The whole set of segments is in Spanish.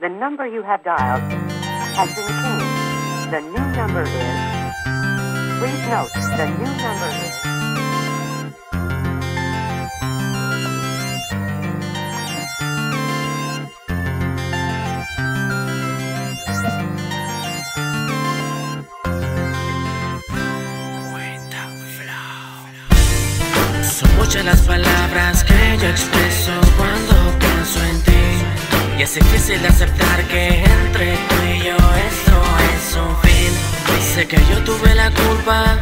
The number you have dialed has been changed. The new number is. Please note, the new number is. Las palabras que yo expreso es difícil de aceptar que entre tú y yo esto es un fin. Sé que yo tuve la culpa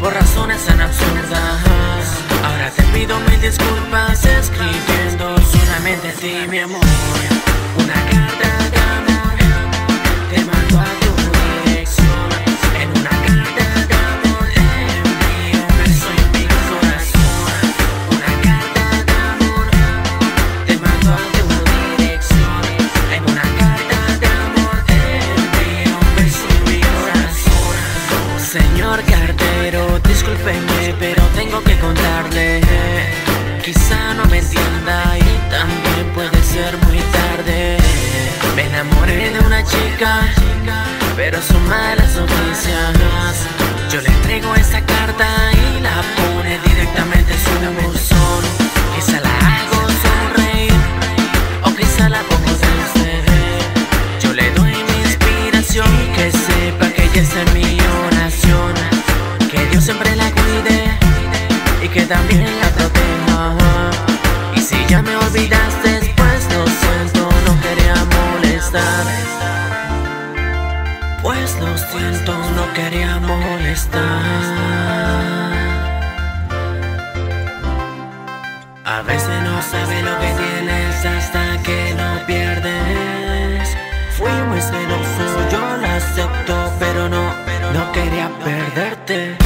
por razones tan absurdas. Ahora te pido mil disculpas escribiendo solamente a ti, mi amor. Una carta chica, pero son malas noticias. Yo le entrego esta carta y la pone directamente en su buzón. Quizá la hago sonreír o quizá la pongo triste. Yo le doy mi inspiración y que sepa que ella es en mi oración. Que Dios siempre la cuide y que también la proteja. Y si ya me olvidaste, pues lo siento, no quería molestar. Pues lo no quería molestar. A veces no sabes lo que tienes hasta que lo pierdes. Fui muy celoso, yo lo acepto, pero no, no quería perderte.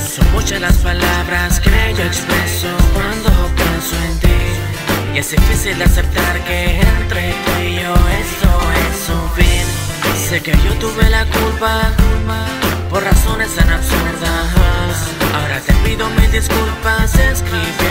Son muchas las palabras que yo expreso cuando pienso en ti. Y es difícil de aceptar que entre tú y yo esto es un fin. Sé que yo tuve la culpa por razones tan absurdas. Ahora te pido mil disculpas escribiendo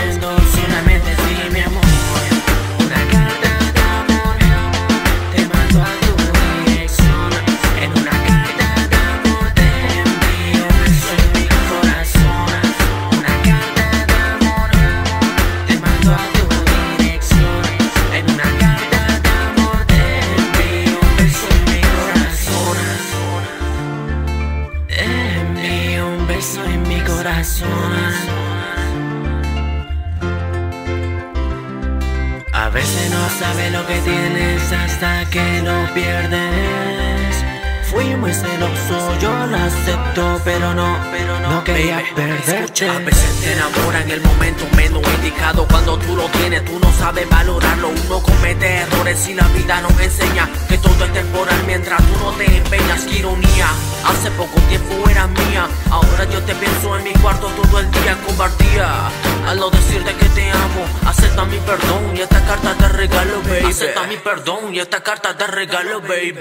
A veces no sabes lo que tienes hasta que lo pierdes. Yo lo acepto, pero no, pero no, quería perderte. A veces te enamora en el momento menos indicado. Cuando tú lo tienes, tú no sabes valorarlo. Uno comete errores y la vida nos enseña Que todo es temporal. Mientras tú no te empeñas Qué ironía, hace poco tiempo era mía Ahora yo te pienso en mi cuarto todo el día Compartía, al no decirte que te amo Acepta mi perdón y esta carta te regalo, baby. Acepta mi perdón y esta carta te regalo, baby